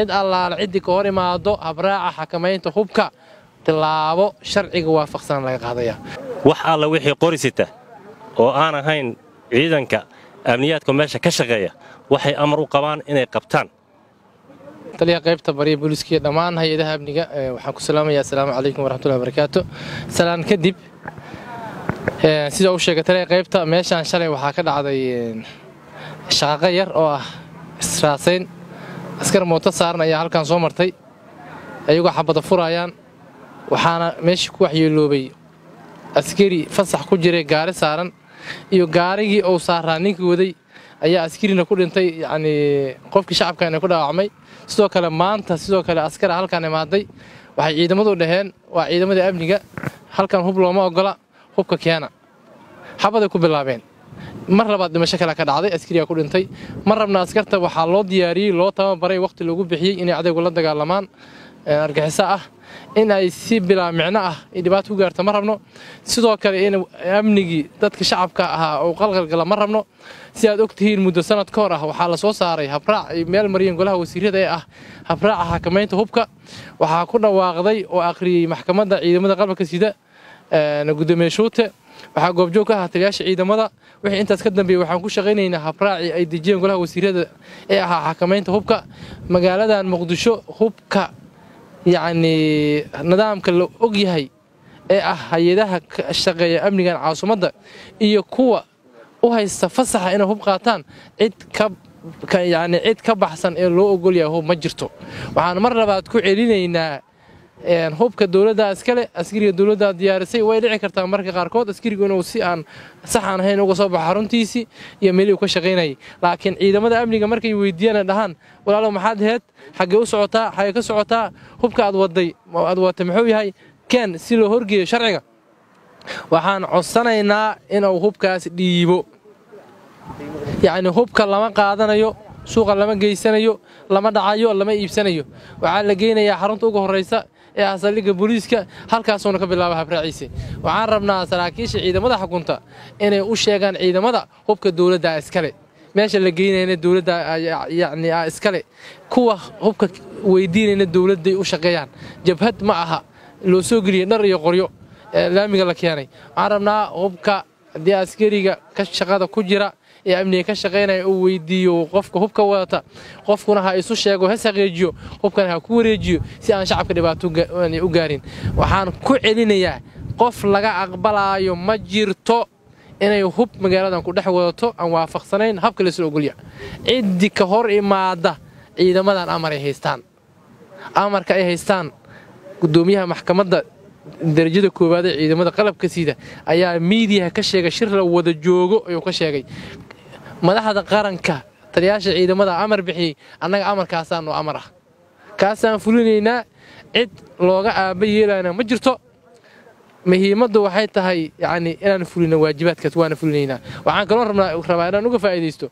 cid allaale ciddii ka hor imaado habraaca xakamaynta hubka tilaabo sharciga waafaqsan laga qaadaya. Wax alla wixii qorisita oo aan ahayn ciidanka amniyaadka meesha ka shaqeeya waxay amar u qabaan inay qabtaan. Taliya qaybta bariya booliiska iyo dhammaan hay'adaha amniga waxaan ku salaamayaa asalaamu calaykum waraxmatullahi wabarakaatu salaan kadib sida uu sheegay taliya qaybta meeshaan shalay waxaa ka dhacday shaqaqo yar oo ah israasayn askar mooto saaran ayaa halkan soo martay. Ayagoo xabada furayaan waxaana meeshii ku waxyeeloobay. Askari fasax ku jiray gaari saaran iyo gaarigii uu saaraa ninkii waday ayaa askarina ku dhintay yacnii qofkii shacabkaana ku dhaawacmay. Sidoo kale maanta sidoo kale askara halkan imaaday waxay ciidamadu dhaheen waa ciidamadii amniga. Halkan hub looma ogola hubka keena. Xabaday ku bilaabeen mar labaad dhimasho kale ka dhacday askariyaa ku dhintay. Mar rabna askarta waxaa loo diyaariyey loo tababaray wakhti lagu bixiyey inay cadaygu la dagaalamaan argaxiso ah in ay si bilaa micno ah ay dhibaato ku gaarto ma rabno. Sidoo kale in amnigii dadka shacabka ahaa uu qalqalgala ma rabno. Si aad og tihiin muddo sanad ka ah waxaa la soo saaray habraac ay meel mariyeen golaha wasiirada ee ah habraaca xakamaynta hubka. Waxaa ku dhawaaqday oo akhriyey maxkamadda ciidamada qalabka sida gudoomiye shuute waxaa goobjoog ka ahaa taliyaasha ciidamada. Wixii intaas ka dambeeyey waxaan ku shaqaynaynaa habraacii ay dejiyeen golaha wasiirada ee ahaa xakamaynta hubka magaaladan muqdisho. Hubka yacnii nidaamka la og yahay ee ah hay'adaha ka shaqeeya amnigan caasimadda iyo kuwa u haysta fasaxa inay hub qaataan cid ka yacni cid ka baxsan ee loo ogol yahay hub ma jirto. Waxaan mar labaad ku celinaynaa hubka dowladda iskale askariga dowladda diyaarisay. Way dhici kartaa marka qaarkood askarigu inuu si aan sax aan ahayn uga soo baxo xaruntiisii iyo meelihii uu ka shaqaynayay. Laakiin ciidamada amniga markay weydiiyaan dhahaan walaalow maxaad heed? Xaggee u socotaa? Xaggee ka socotaa? Hubka aad waday aad wadatay muxuu yahay? Ken si loo horgeeyo sharciga waxaan codsanaynaa inuu hubkaas dhiibo. Yacni hubka lama qaadanayo suuqa lama geysanayo lama dhacayo lama iibsanayo. Waxaa la geynayaa xarunta uga horraysa ee ah saldhigga booliiska halkaasuuna ka bilaaba habraaciise waxaan rabnaa saraakiisha ciidamada xukunta inay u sheegaan ciidamada hubka dowladda iskale. Meesha la geynayna dowladda yacni iskale. Kuwa hubka weydiinayna dowladday u shaqeeyaan. Jabhad ma aha. Loo soo geliyey dhar iyo qoryo. Laamiga la keenay. Waxaan rabnaa hubka haddii askariga ka shaqada ku jira ee amniga ka shaqaynaya uu weydiiyo qofka hubka wadata qofkuna ha isu sheego ha saqeejiyo hubkana ha ku wareejiyo si aan shacabka dhibaato u gaarin. Waxaan ku celinayaa qof laga aqbalaayo ma jirto inay hub magaaladan ku dhex wadato aan waafaqsanayn habka laisla ogolya ciddi ka hor imaada ciidamadan amar ay haystaan. Amarka ay haystaan gudoomiyaha maxkamadda darajada koowaad ee ciidamada qalabka sida ayaa miidiyaha ka sheegay shir la wada joogo ayuu ka sheegay madaxda qaranka taliyaasha ciidamada amar bixiyey annaga amarkaasaanu amar ah. Kaasaan fulinaynaa cid looga aaba yeelayna ma jirto. Muhiimaddu waxay tahay yacni inaan fulino waajibaadkaas waana fulinaynaa. Waxaan kaloo rabaa inaan uga faa'iidaysto.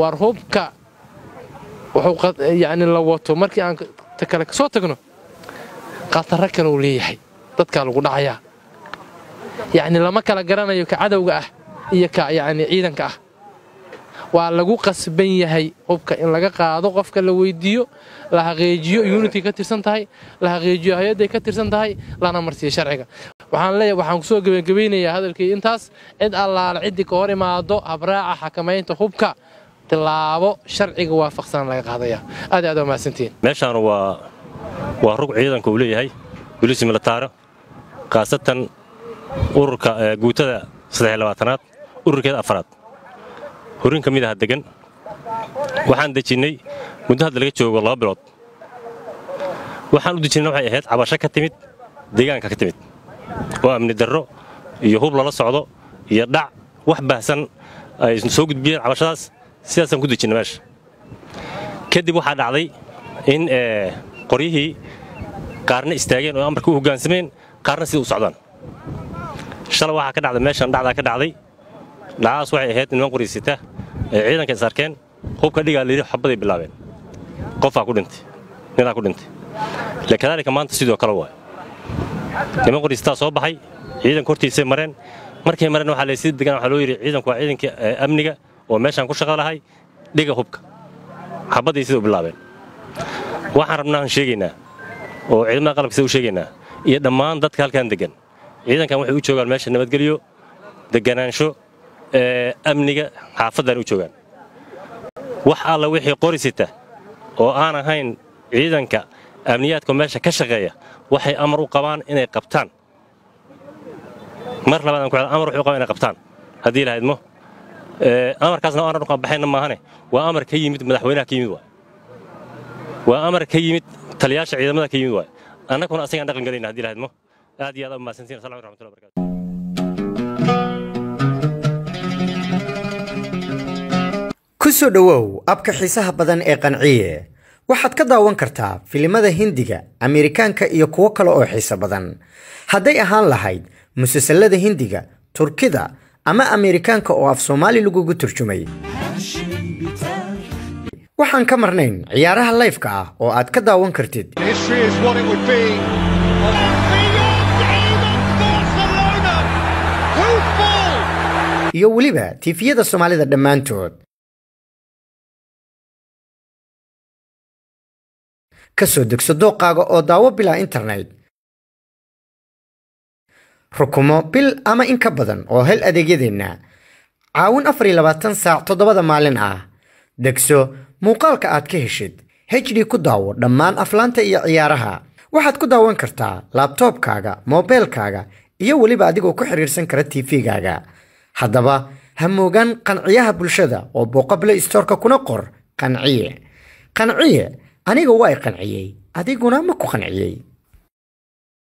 Waar hubka wuxuu yacni la wato markii aan kale ka soo tagno khataro kale uu leeyahay. Dadkaa lagu dhacayaa. Yacni lama kala garanayo ka cadowga ah iyo ka yacni ciidanka ah waa lagu qasban yahay hubka in laga qaado qofka la weydiiyo la xaqiijiyo unity ka tirsan tahay la xaqiijiyo hay'adday ka tirsan tahay lana marsiiyo sharciga. Waxaan leeyahay waxaan ku soo gebagabaynayaa hadalkii intaas. Cid allaale ciddii ka hor imaado habraaca xakamaynta hubka tilaabo sharciga waafaqsan laga qaadaya. Aad aad waa meeshaan waa waa rug ciidanka uu leeyahay booliisi militaaro khaasatan ururka guutada aad ururkeeda afaraad horin ka mid aha degan waxaan dejinnay muddo hadda laga joogo laba bilood. Waxaan u dejinnay waxay ahayd cabasho ka timid deegaanka ka timid. Oo amni darro iyo hub lala socdo iyo dhac wax baahsan ay soo gudbiyeen cabashadaas. Sidaasaan ku dejinnay meesha. Kadib waxaa dhacday in qoryihii qaarna istaageen oo amarka u hoggaansameen qaarna sida u socdaan. Shalay waxaa ka dhacday meeshan dhacdaa ka dhacday. Dhacdaas waxay ahayd niman qoriysita ee ciidanka is arkeen hubka dhigaa layidhi xabbaday bilaabeen. Qofaa ku dhintay ninaa ku dhintay. Lakadaalika maanta sidoo kale waay. Niman qoriystaa soo baxay ciidanka hortiisay mareen. Markay mareen waxaa laysi degaan waxaa loo yidhi ciidanku waa ciidanka amniga oo meeshaan ku shaqa lahay dhiga hubka. Xabbaday sida u bilaabeen. Waxaan rabnaan sheegaynaa oo ciidamada qalabka sida u sheegaynaa iyo dhammaan dadka halkan deggan. Ciidankan waxay u joogaan meesha nabadgelyo deganaansho amniga xaafaddan u joogaan. Wax alla wixii qorisita oo aan ahayn ciidanka amniyaadka meesha ka shaqeeya waxay amar u qabaan inay qabtaan. Mar labaad amar waxay u inay qabtaan. Haddii lahaydmo amarkaasna aanan u qabaxayna maahane waa amar ka yimid madaxweynaha ka yimid waay. Waa amar ka yimid taliyaasha ciidamada ka yimid waay. Annaguna asagaan dhaqan gelayna haddii lahaydmo aad iyo aad u mahadsantiin assalamu alaikum warahmatullahi soo dhowow abka xiisaha badan ee qanciye. Waxaad ka daawan kartaa filimada hindiga ameerikaanka iyo kuwo kale oo xiiso badan. Hadday ahaan lahayd musalsalada hindiga turkida ama ameerikaanka oo af soomaali lagugu turjumay. Waxaan ka marnayn ciyaaraha layfka ah oo aad ka daawan kartid. Iyo weliba tiifiyada soomaalida dhammaantood ka soo degso dooqaaga oo daawo bilaa internet. Rukumo bil ama in ka badan oo hel adeegyadeenna. Caawin afar iyo labaatan saac toddobada maalin ah. Degso muuqaalka aad ka heshid. Hd ku daawo dhammaan aflaanta iyo ciyaaraha. Waxaad ku daawan kartaa laabtoobkaaga moobeelkaaga iyo weliba adigoo ku xiriirsan kara tv-gaaga haddaba ha moogaan qanciyaha bulshada oo booqa play storeka kuna qor qanciye. Qanciye aniga waa i qanciyey. Adiguna ma ku qanciyey